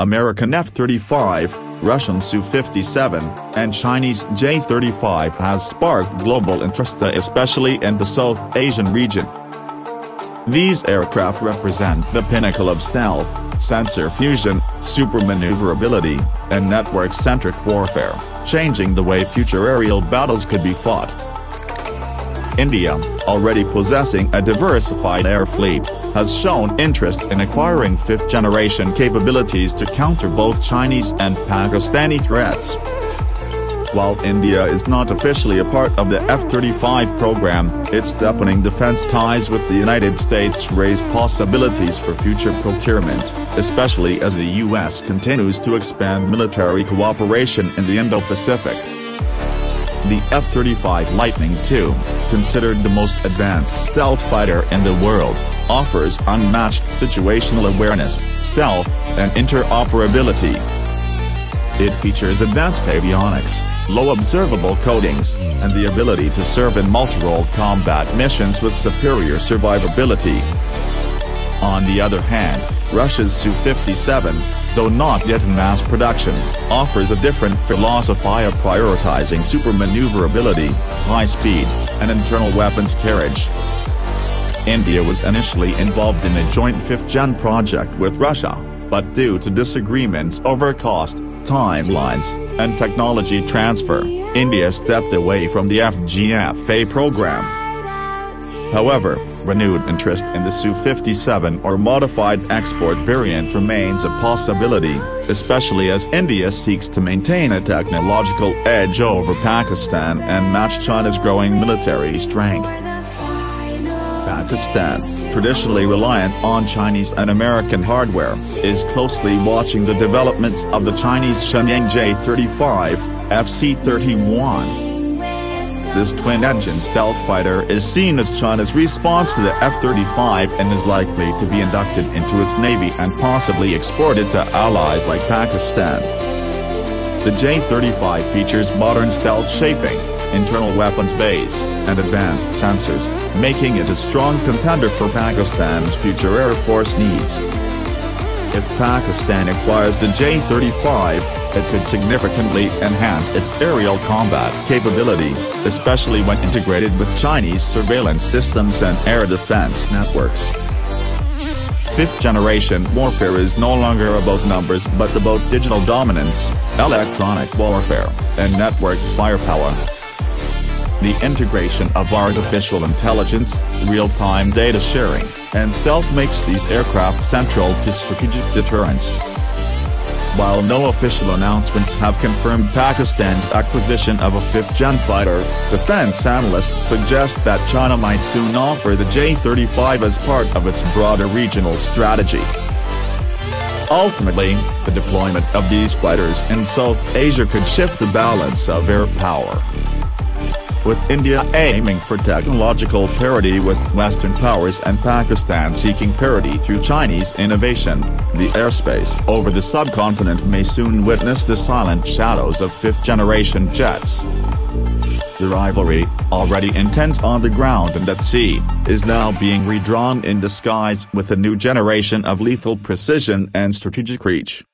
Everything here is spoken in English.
American F-35, Russian Su-57, and Chinese J-35 has sparked global interest especially in the South Asian region. These aircraft represent the pinnacle of stealth, sensor fusion, supermaneuverability, and network-centric warfare, changing the way future aerial battles could be fought. India, already possessing a diversified air fleet, has shown interest in acquiring fifth-generation capabilities to counter both Chinese and Pakistani threats. While India is not officially a part of the F-35 program, its deepening defense ties with the United States raise possibilities for future procurement, especially as the U.S. continues to expand military cooperation in the Indo-Pacific. The F-35 Lightning II, considered the most advanced stealth fighter in the world, offers unmatched situational awareness, stealth, and interoperability. It features advanced avionics, low observable coatings, and the ability to serve in multi-role combat missions with superior survivability. On the other hand, Russia's Su-57, though not yet in mass production, offers a different philosophy of prioritizing supermaneuverability, high speed, and internal weapons carriage. India was initially involved in a joint fifth-gen project with Russia, but due to disagreements over cost, timelines, and technology transfer, India stepped away from the FGFA program. However, renewed interest in the Su-57 or modified export variant remains a possibility, especially as India seeks to maintain a technological edge over Pakistan and match China's growing military strength. Pakistan, traditionally reliant on Chinese and American hardware, is closely watching the developments of the Chinese Shenyang J-35, FC-31. This twin-engine stealth fighter is seen as China's response to the F-35 and is likely to be inducted into its navy and possibly exported to allies like Pakistan. The J-35 features modern stealth shaping, internal weapons bays, and advanced sensors, making it a strong contender for Pakistan's future Air Force needs. If Pakistan acquires the J-35, it could significantly enhance its aerial combat capability, especially when integrated with Chinese surveillance systems and air defense networks. Fifth-generation warfare is no longer about numbers but about digital dominance, electronic warfare, and network firepower. The integration of artificial intelligence, real-time data sharing, and stealth makes these aircraft central to strategic deterrence. While no official announcements have confirmed Pakistan's acquisition of a fifth-gen fighter, defense analysts suggest that China might soon offer the J-35 as part of its broader regional strategy. Ultimately, the deployment of these fighters in South Asia could shift the balance of air power with India aiming for technological parity with Western powers and Pakistan seeking parity through Chinese innovation, the airspace over the subcontinent may soon witness the silent shadows of fifth-generation jets. The rivalry, already intense on the ground and at sea, is now being redrawn in the skies with a new generation of lethal precision and strategic reach.